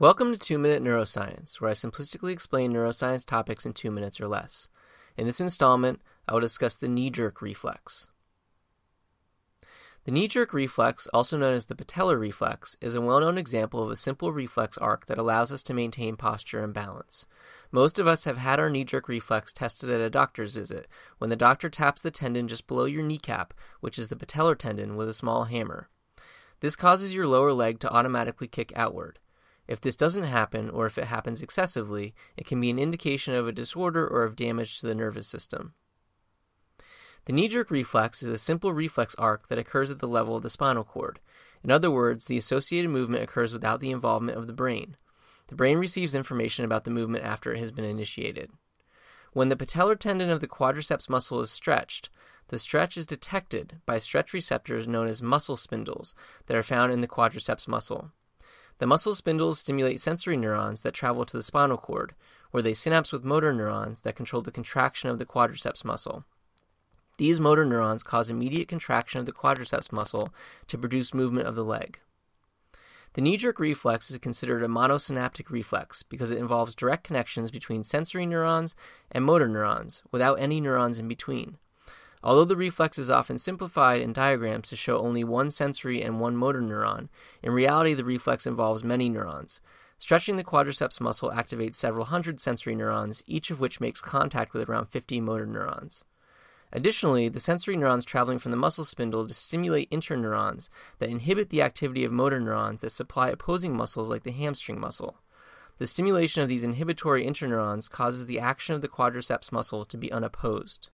Welcome to 2 Minute Neuroscience, where I simplistically explain neuroscience topics in two minutes or less. In this installment, I will discuss the knee jerk reflex. The knee jerk reflex, also known as the patellar reflex, is a well known example of a simple reflex arc that allows us to maintain posture and balance. Most of us have had our knee jerk reflex tested at a doctor's visit, when the doctor taps the tendon just below your kneecap, which is the patellar tendon, with a small hammer. This causes your lower leg to automatically kick outward. If this doesn't happen, or if it happens excessively, it can be an indication of a disorder or of damage to the nervous system. The knee jerk reflex is a simple reflex arc that occurs at the level of the spinal cord. In other words, the associated movement occurs without the involvement of the brain. The brain receives information about the movement after it has been initiated. When the patellar tendon of the quadriceps muscle is stretched, the stretch is detected by stretch receptors known as muscle spindles that are found in the quadriceps muscle. The muscle spindles stimulate sensory neurons that travel to the spinal cord, where they synapse with motor neurons that control the contraction of the quadriceps muscle. These motor neurons cause immediate contraction of the quadriceps muscle to produce movement of the leg. The knee jerk reflex is considered a monosynaptic reflex because it involves direct connections between sensory neurons and motor neurons without any neurons in between. Although the reflex is often simplified in diagrams to show only one sensory and one motor neuron, in reality the reflex involves many neurons. Stretching the quadriceps muscle activates several hundred sensory neurons, each of which makes contact with around 50 motor neurons. Additionally, the sensory neurons traveling from the muscle spindle to stimulate interneurons that inhibit the activity of motor neurons that supply opposing muscles like the hamstring muscle. The stimulation of these inhibitory interneurons causes the action of the quadriceps muscle to be unopposed.